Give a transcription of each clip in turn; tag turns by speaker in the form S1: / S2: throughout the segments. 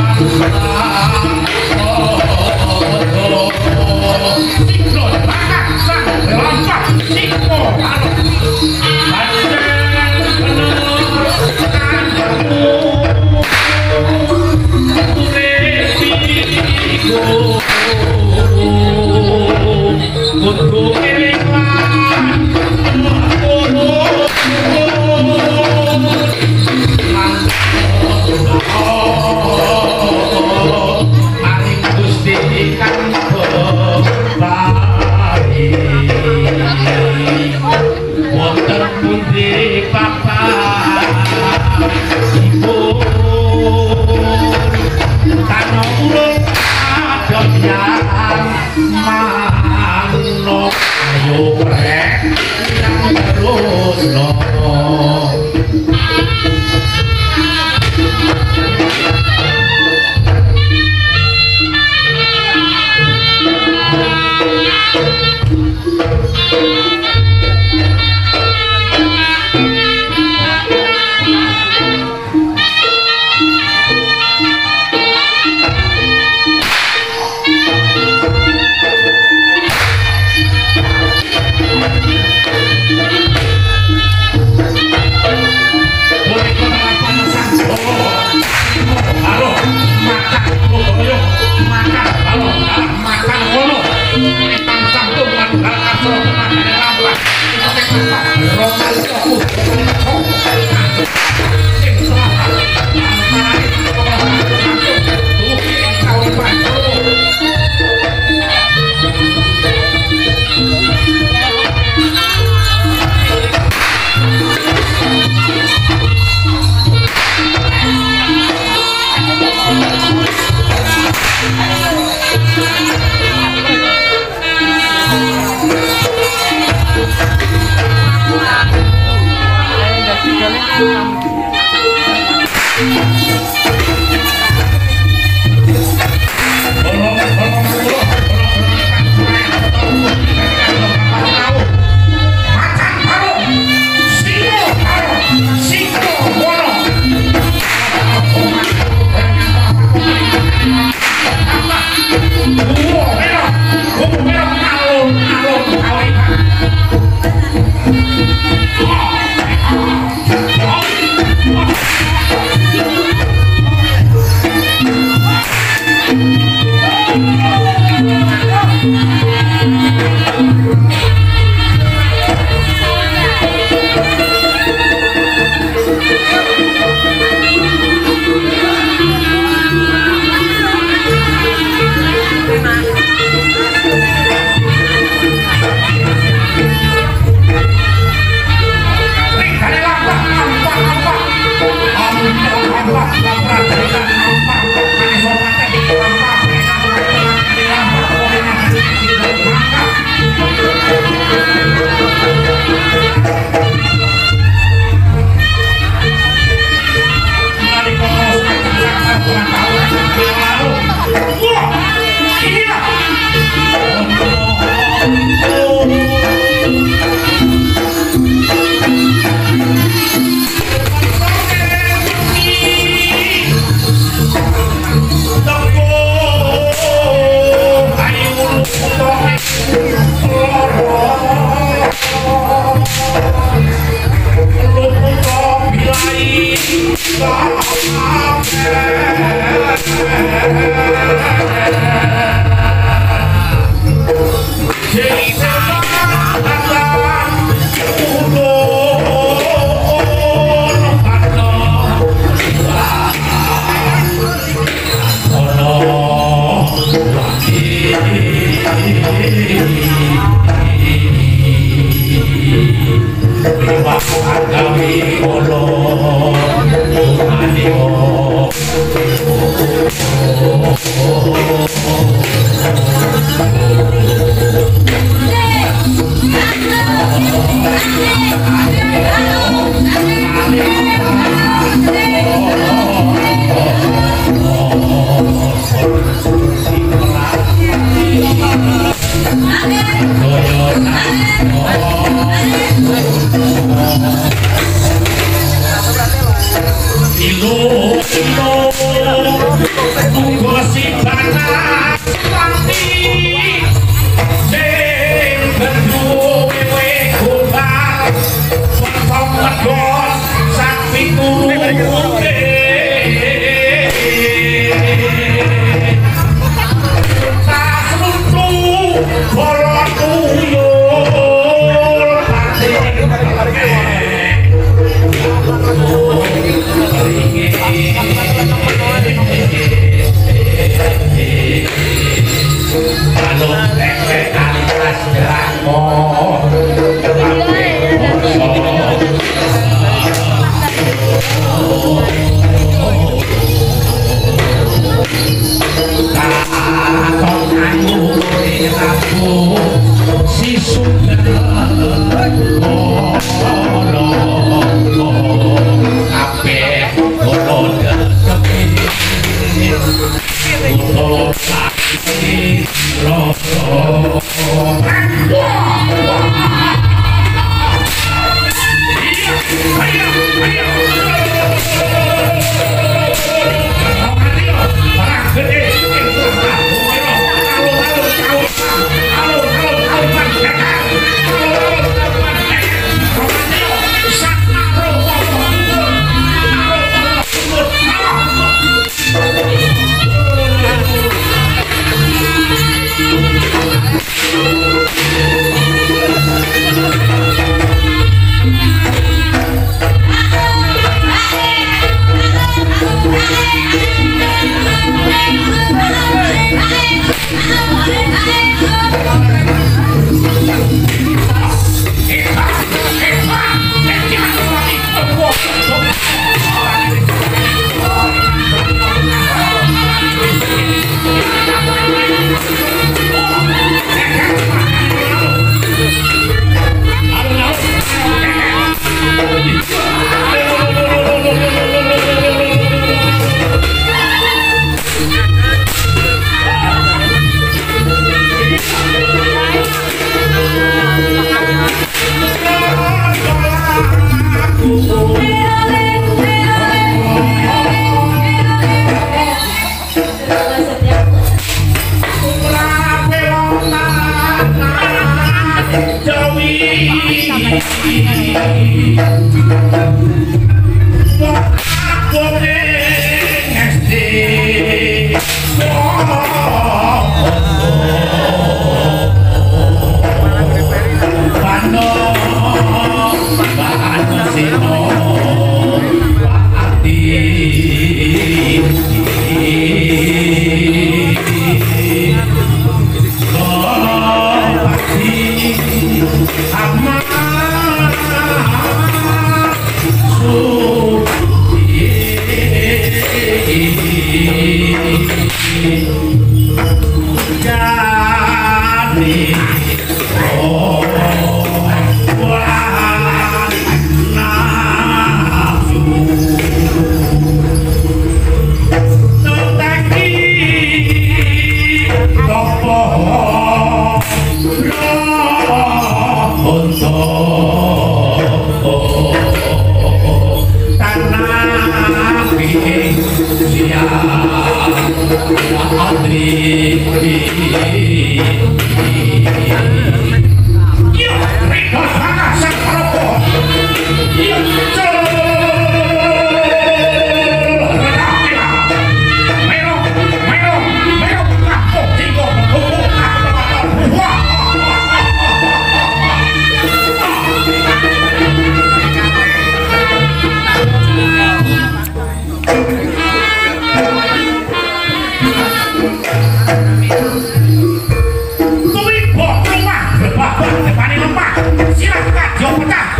S1: Untuk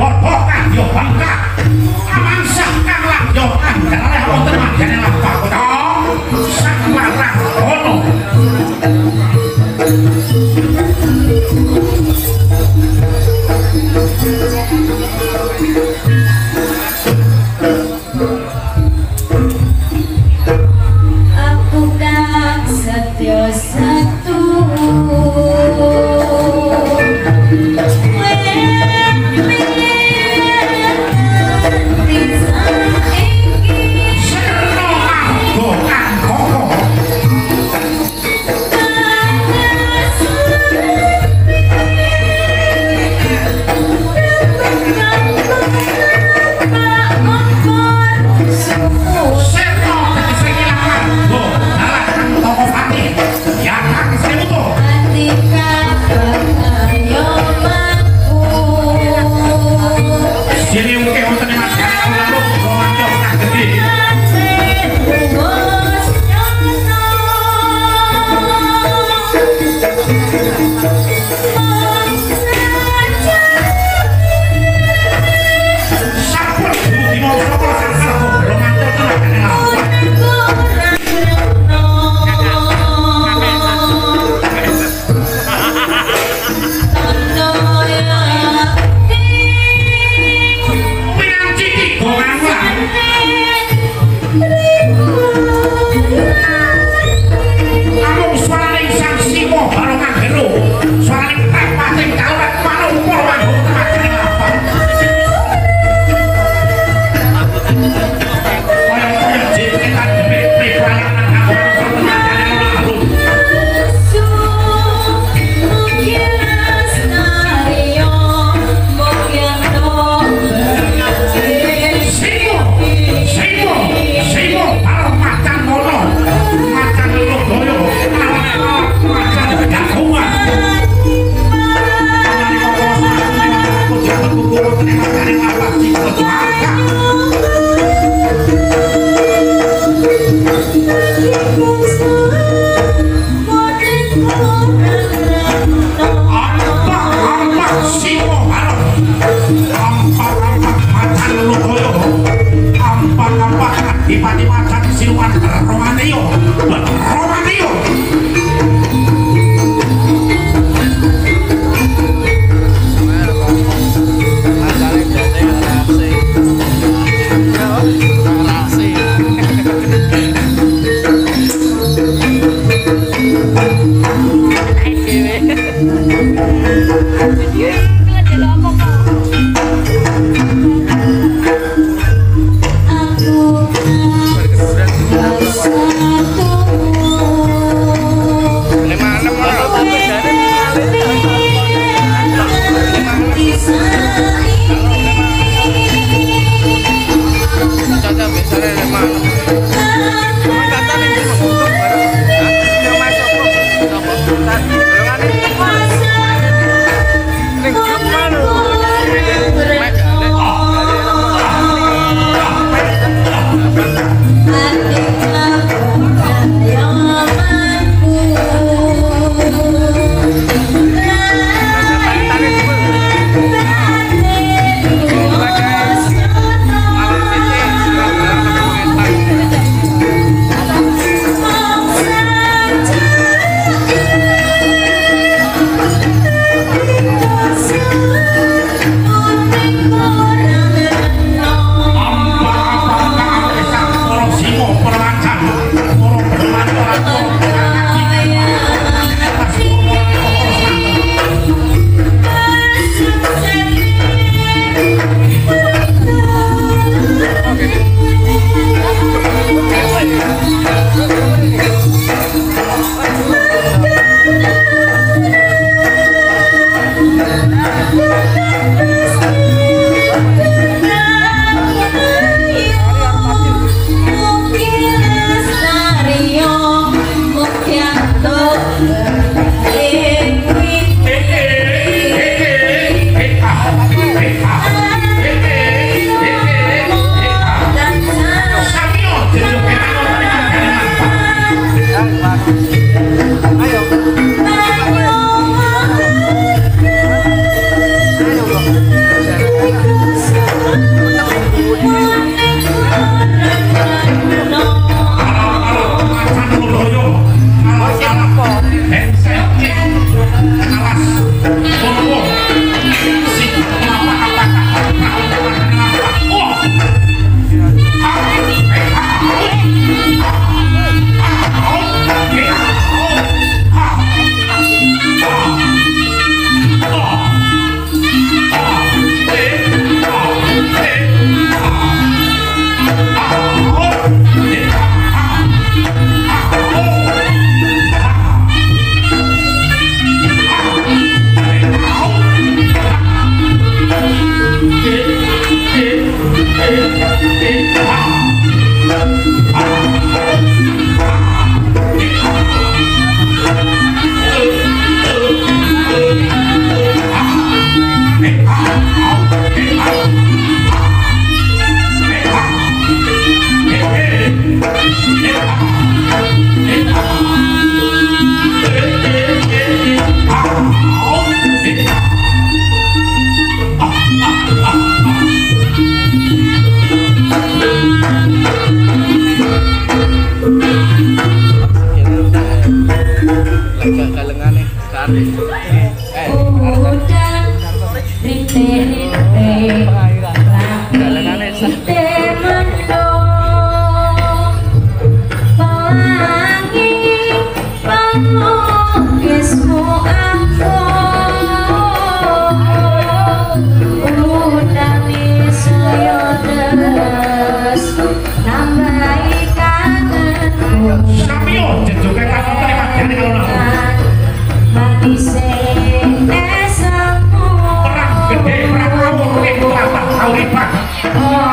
S2: God Oh.